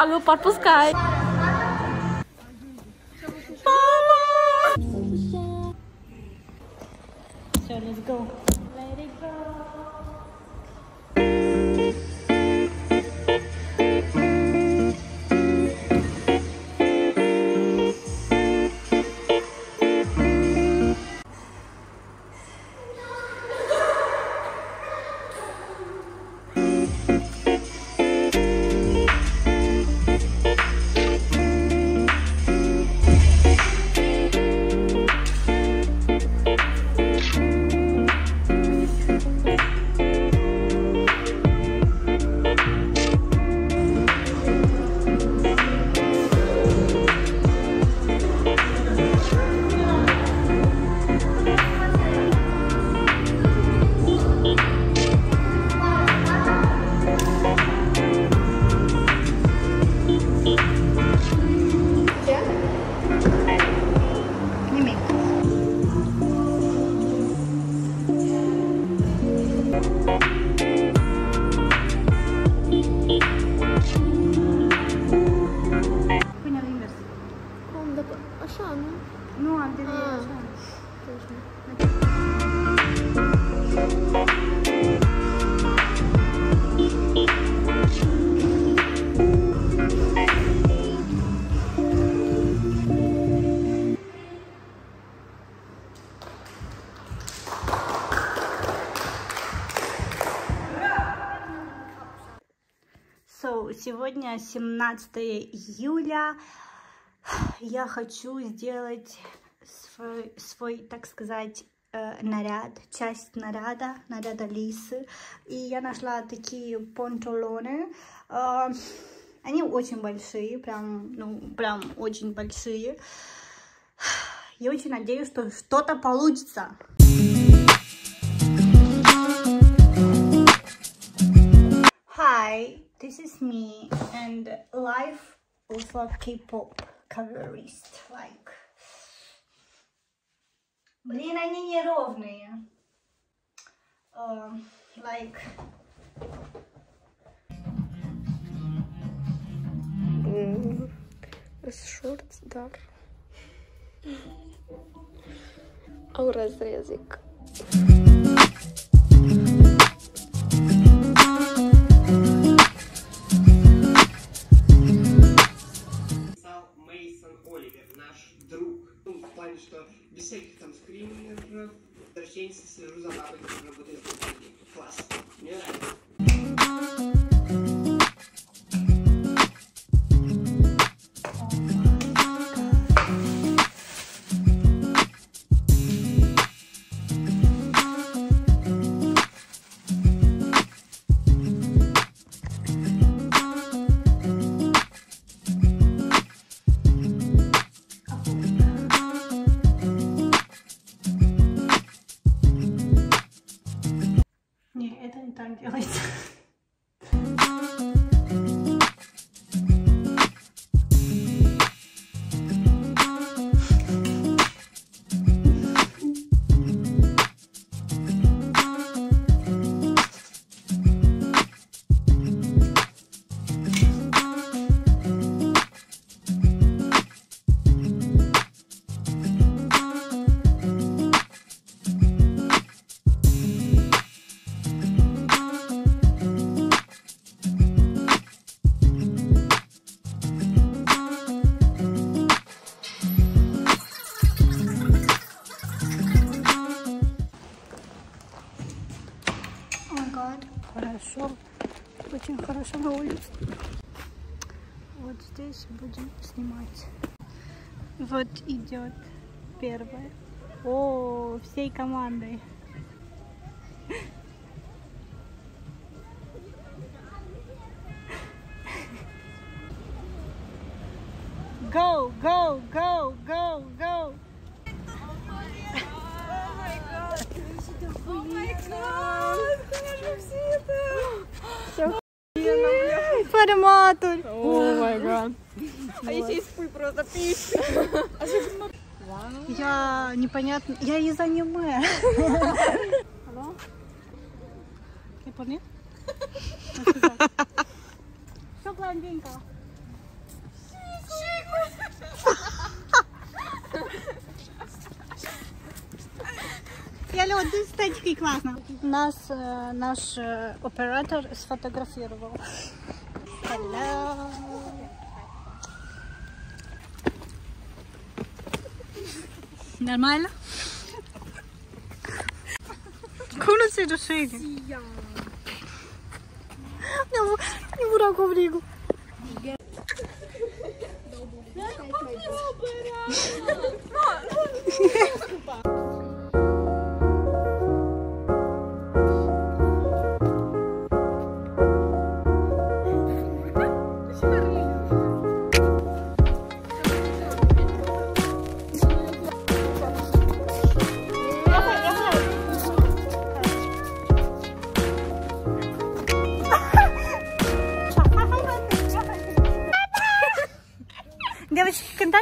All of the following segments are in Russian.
falo, meu papo cai. Mama! So let's go. Сегодня 17 июля. Я хочу сделать свой, свой так сказать, э, наряд, часть наряда, наряда лисы. И я нашла такие пончолоны. Э, Они очень большие, прям, ну, прям очень большие. Я очень надеюсь, что что-то получится. Hi, this is me and life of a K-pop coverist. Like, блин, они неровные. Um, like, Шорт, дар. А разрезик. seus хорошо. Очень хорошо на улице. Вот здесь будем снимать. Вот идет первая. О, всей командой. Go, go, go, go, go. Информатор. О май гад. А если испуй просто пишет? Я непонятно. Я из аниме. Алло? Понял? Все блондинка. хотели вот с эстетикой классно. Нас э, наш э, оператор сфотографировал. Hello. Нормально? Курицы душили. Не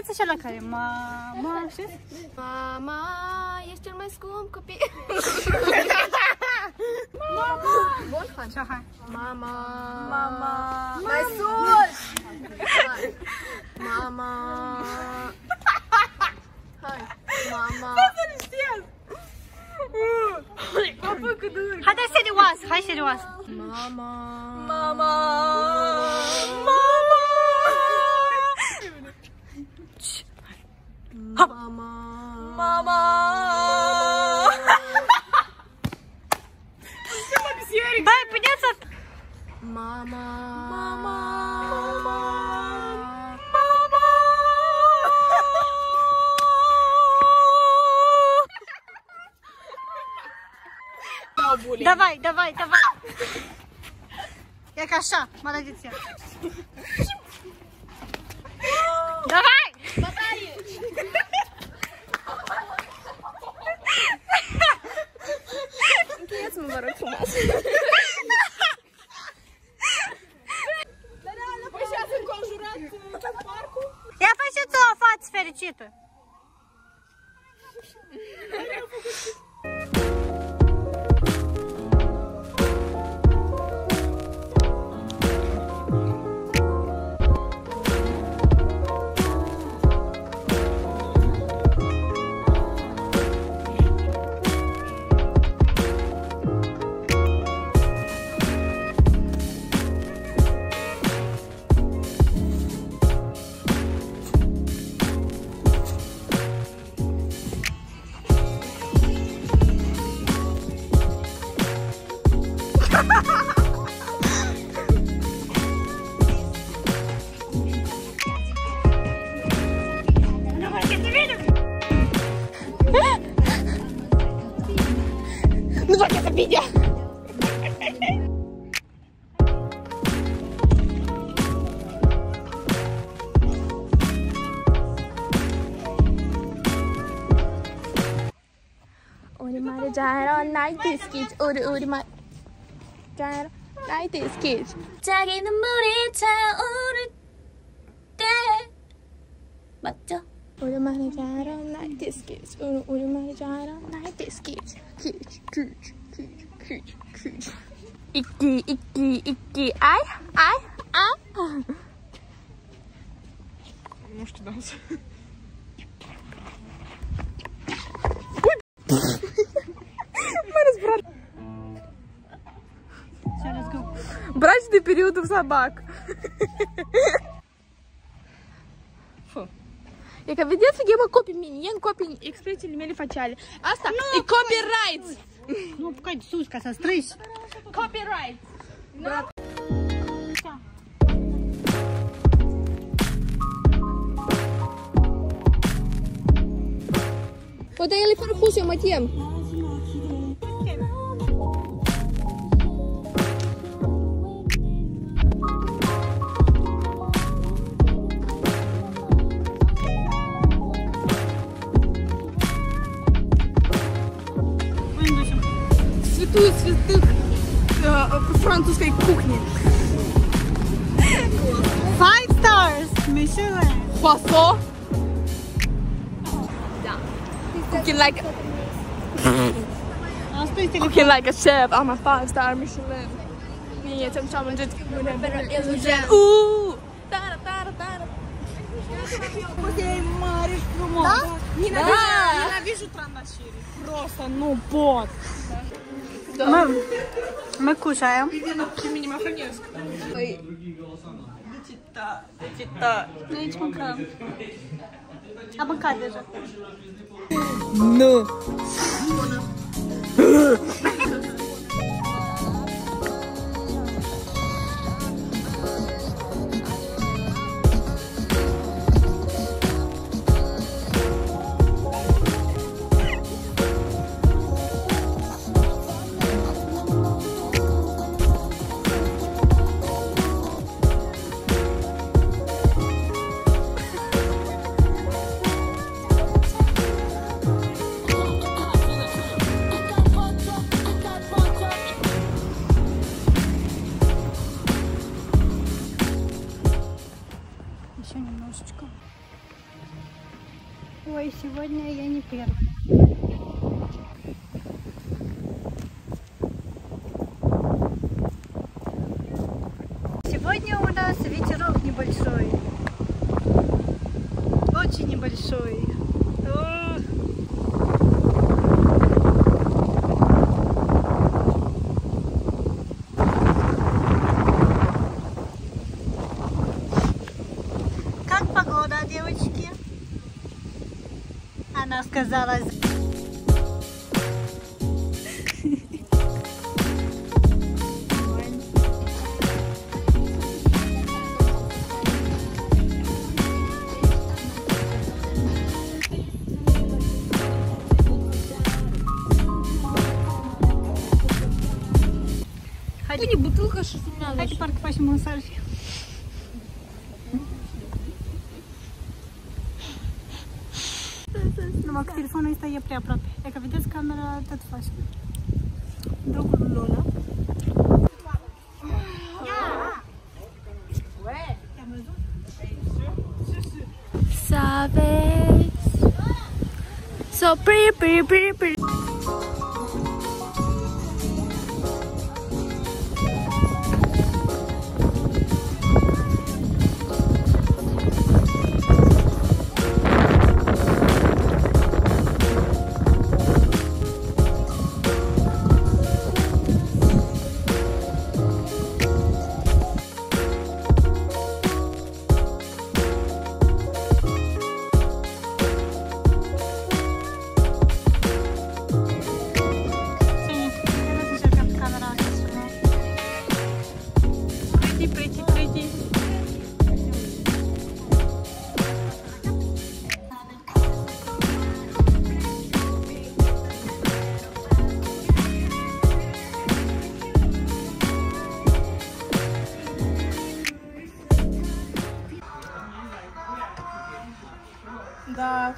Dați așa la care. Mama, știți? Mama, ești cel mai scump copil. Mama! Bun, așa, hai. Mama! Mama! Mai sus! Mama! Hai, mama! Să nu știam! M-a făcut dur! Hai, serios! Hai, serios! Mama! Mama! Mama! Мама. Дай подняться. Мама. Мама. Давай, давай, давай. Я каша, молодец. Давай. vă rog frumos. Păi și ați înconjurat uh, parcul? Ia faceți o față fericită! Păi, 말을 잘어 나이트 스키즈 우리 우리 말 잘어 나이트 스키즈 자기 눈물이 차오를 때 맞죠? 우리 말을 잘어 나이트 스키즈 우리 우리 말을 잘어 나이트 스키즈 키즈 키즈 키즈 키즈 키즈 이끼 이끼 이끼 아이 아이 아 Можете дальше. Брачный период у собак. Фу. Яка ведеться гема копі мінієн, копі експреті лімелі фачалі. Аста, і копірайт. Ну, пускай Суська, сострись. Копірайт. Wat deed jullie voor святых э, французской кухни. Five stars, Michelin. Фасо. Cooking like А стой, телефон. cooking like a chef. I'm a five star Michelin. Нет, тем самым же. Ooh. Тара-тара-тара. Мариш, Ненавижу, ненавижу Просто, ну, бот. Мы, мы кушаем. Авокадо же. Ну. Сегодня я не первая. Сегодня у нас ветерок небольшой. Очень небольшой. О. Как погода, девочки? Она сказала... Это не бутылка шифрня. Хайде парк почему селфи. Numai telefonul ăsta e prea aproape. E că vedeți camera tot face. Drogul Lola. Sabes. So pretty, pretty, pretty,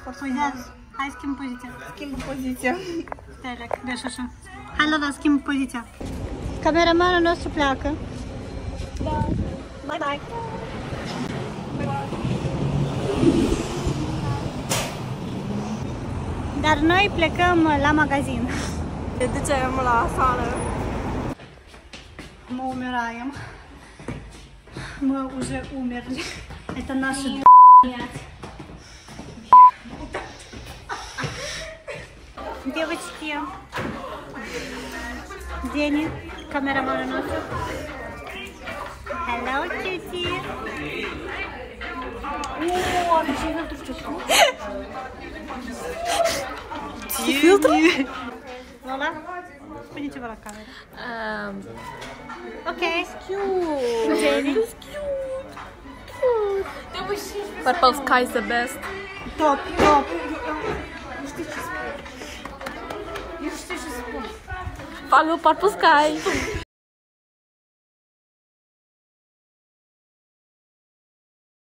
Da, foarte Uite, hai schimb poziția. Schimbă poziția. Stai, deci așa. Hai, Lola, schimb poziția. Cameramanul nostru pleacă. Da. Bye, bye. Dar noi plecăm la magazin. Ducem la sală. Мы умираем. Мы уже умерли. Это наши д***ять. Девочки, Дени, камераман у нас. Hello, cutie. О, ничего тут Фильтр? Lola, спустите в камеру. Эм, Окей. cute. Дени. Purple sky is the best. Топ, Falou, o buscar, Sky.